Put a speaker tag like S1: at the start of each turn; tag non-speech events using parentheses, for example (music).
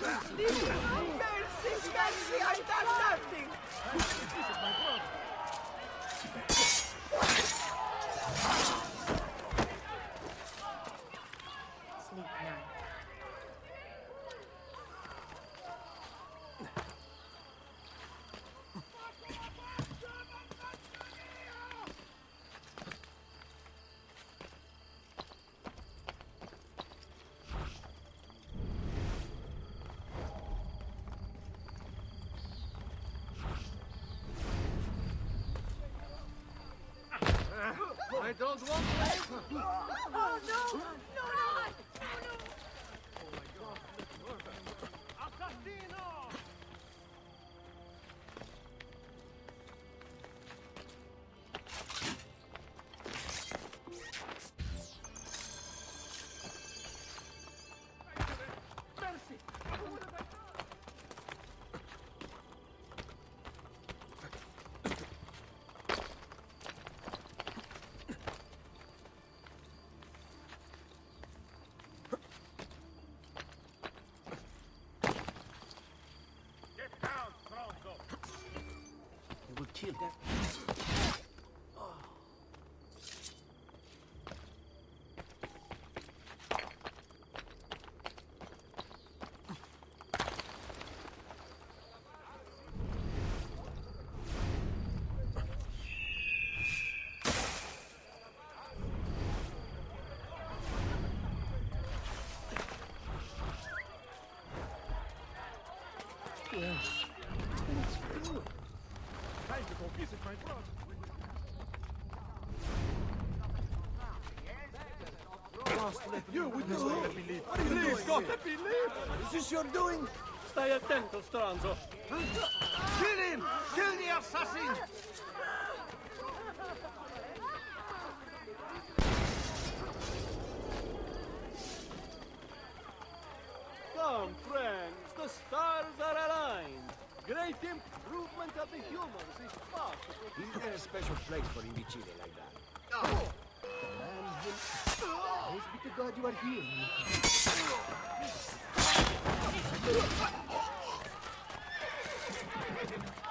S1: Percy, Percy, I've done nothing!
S2: I don't want to
S1: Oh, no!
S3: You will kill them.
S2: Time to go visit my brother.
S3: You with the
S2: Believe. Please, God, let me live!
S3: Is this your doing?
S2: Stai attento, stranzo!
S3: Kill him! Kill the assassin!
S2: Come, friends, the stars are. Great improvement of the humans is possible.
S3: Is there a special place for imbecile like that? No! Oh. The. Praise be to God you are here, Nico. (laughs)